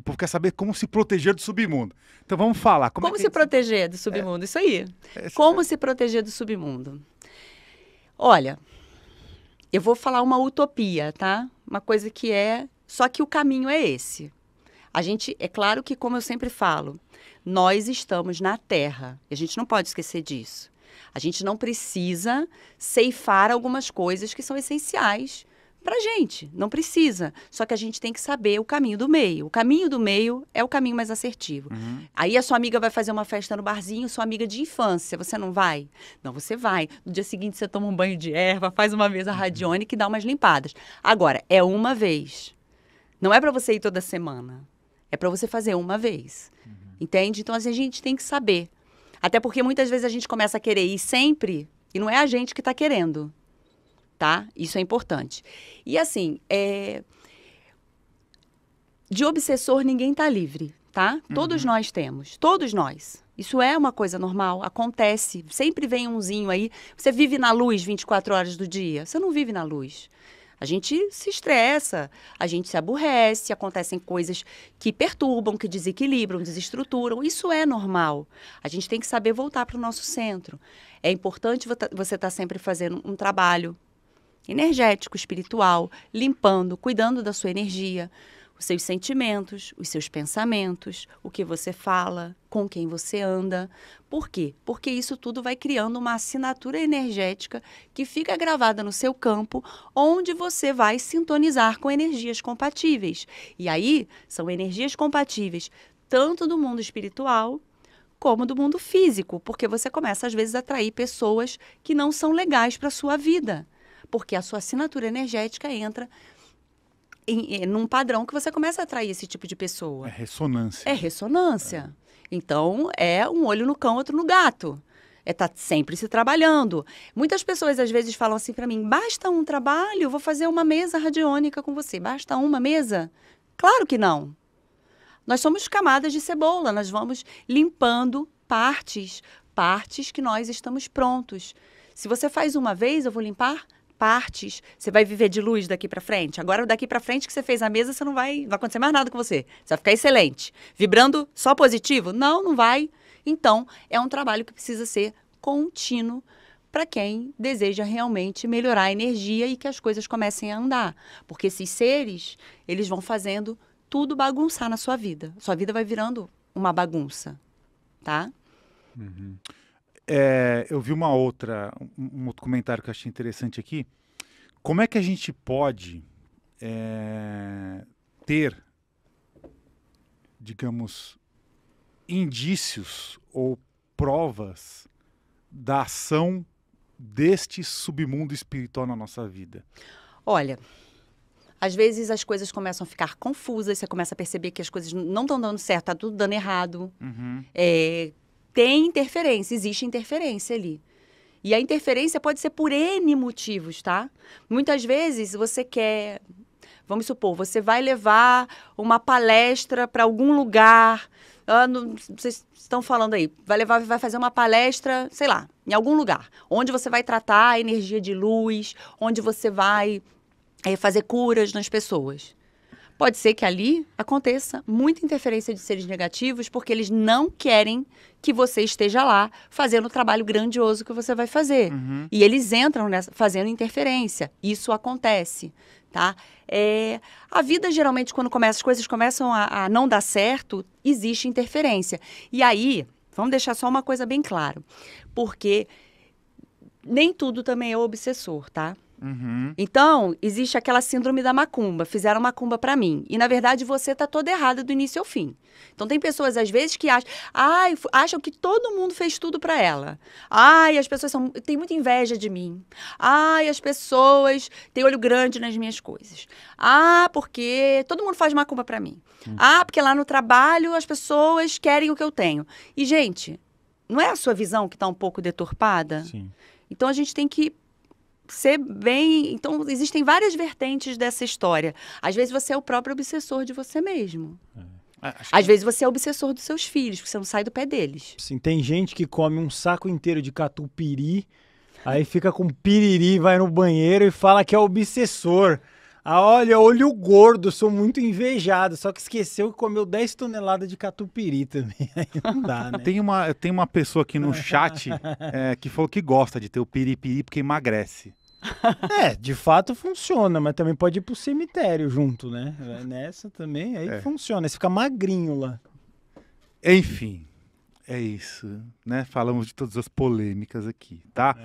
O povo quer saber como se proteger do submundo. Então vamos falar. Como, como é se proteger do submundo? É. Isso aí. É, como se proteger do submundo? Olha, eu vou falar uma utopia, tá? Uma coisa que é. Só que o caminho é esse. A gente, é claro que, como eu sempre falo, nós estamos na Terra. E a gente não pode esquecer disso. A gente não precisa ceifar algumas coisas que são essenciais para gente. Não precisa. Só que a gente tem que saber o caminho do meio. O caminho do meio é o caminho mais assertivo. Uhum. Aí a sua amiga vai fazer uma festa no barzinho, sua amiga de infância. Você não vai? Não, você vai. No dia seguinte você toma um banho de erva, faz uma mesa uhum. radiônica e dá umas limpadas. Agora, é uma vez. Não é para você ir toda semana. É para você fazer uma vez. Uhum. Entende? Então, assim, a gente tem que saber. Até porque muitas vezes a gente começa a querer ir sempre e não é a gente que está querendo tá? Isso é importante. E assim, é... de obsessor ninguém está livre, tá? Uhum. Todos nós temos, todos nós. Isso é uma coisa normal, acontece. Sempre vem umzinho aí. Você vive na luz 24 horas do dia? Você não vive na luz. A gente se estressa, a gente se aborrece, acontecem coisas que perturbam, que desequilibram, desestruturam. Isso é normal. A gente tem que saber voltar para o nosso centro. É importante você estar tá sempre fazendo um trabalho energético, espiritual, limpando, cuidando da sua energia, os seus sentimentos, os seus pensamentos, o que você fala, com quem você anda. Por quê? Porque isso tudo vai criando uma assinatura energética que fica gravada no seu campo, onde você vai sintonizar com energias compatíveis. E aí são energias compatíveis tanto do mundo espiritual como do mundo físico, porque você começa às vezes a atrair pessoas que não são legais para sua vida porque a sua assinatura energética entra em, em, num padrão que você começa a atrair esse tipo de pessoa. É ressonância. É ressonância. É. Então, é um olho no cão, outro no gato. É estar tá sempre se trabalhando. Muitas pessoas às vezes falam assim para mim: basta um trabalho, vou fazer uma mesa radiônica com você. Basta uma mesa? Claro que não. Nós somos camadas de cebola, nós vamos limpando partes, partes que nós estamos prontos. Se você faz uma vez, eu vou limpar partes, você vai viver de luz daqui para frente. Agora, daqui para frente que você fez a mesa, você não vai, não vai acontecer mais nada com você. Você vai ficar excelente. Vibrando só positivo? Não, não vai. Então, é um trabalho que precisa ser contínuo para quem deseja realmente melhorar a energia e que as coisas comecem a andar. Porque esses seres, eles vão fazendo tudo bagunçar na sua vida. Sua vida vai virando uma bagunça, tá? Uhum. É, eu vi uma outra, um, outro comentário que eu achei interessante aqui. Como é que a gente pode é, ter, digamos, indícios ou provas da ação deste submundo espiritual na nossa vida? Olha, às vezes as coisas começam a ficar confusas, você começa a perceber que as coisas não estão dando certo, está tudo dando errado. Uhum. É, tem interferência, existe interferência ali. E a interferência pode ser por N motivos, tá? Muitas vezes você quer, vamos supor, você vai levar uma palestra para algum lugar. Ah, não, vocês estão falando aí, vai levar, vai fazer uma palestra, sei lá, em algum lugar, onde você vai tratar a energia de luz, onde você vai é, fazer curas nas pessoas. Pode ser que ali aconteça muita interferência de seres negativos, porque eles não querem que você esteja lá fazendo o trabalho grandioso que você vai fazer. Uhum. E eles entram nessa, fazendo interferência. Isso acontece, tá? É, a vida, geralmente, quando começa, as coisas começam a, a não dar certo, existe interferência. E aí, vamos deixar só uma coisa bem clara. Porque nem tudo também é obsessor, tá? Uhum. Então, existe aquela síndrome da macumba. Fizeram macumba para mim. E, na verdade, você tá toda errada do início ao fim. Então, tem pessoas, às vezes, que acham, ai, acham que todo mundo fez tudo para ela. Ai, as pessoas são, têm muita inveja de mim. Ai, as pessoas têm olho grande nas minhas coisas. Ah, porque todo mundo faz macumba para mim. Uhum. Ah, porque lá no trabalho as pessoas querem o que eu tenho. E, gente, não é a sua visão que está um pouco deturpada? Sim. Então, a gente tem que ser bem. Então, existem várias vertentes dessa história. Às vezes você é o próprio obsessor de você mesmo. É. é Às que... vezes você é obsessor dos seus filhos, porque você não sai do pé deles. Sim, tem gente que come um saco inteiro de catupiry, aí fica com piriri, vai no banheiro e fala que é obsessor. Ah, olha, olho gordo, sou muito invejado. Só que esqueceu que comeu 10 toneladas de catupiry também. Aí não dá, né? Tem uma, tem uma pessoa aqui no chat é, que falou que gosta de ter o piripiri porque emagrece. É, de fato funciona, mas também pode ir pro cemitério junto, né? Nessa também, aí É. funciona. Você fica magrinho lá. Enfim, é isso, né? Falamos de todas as polêmicas aqui, tá?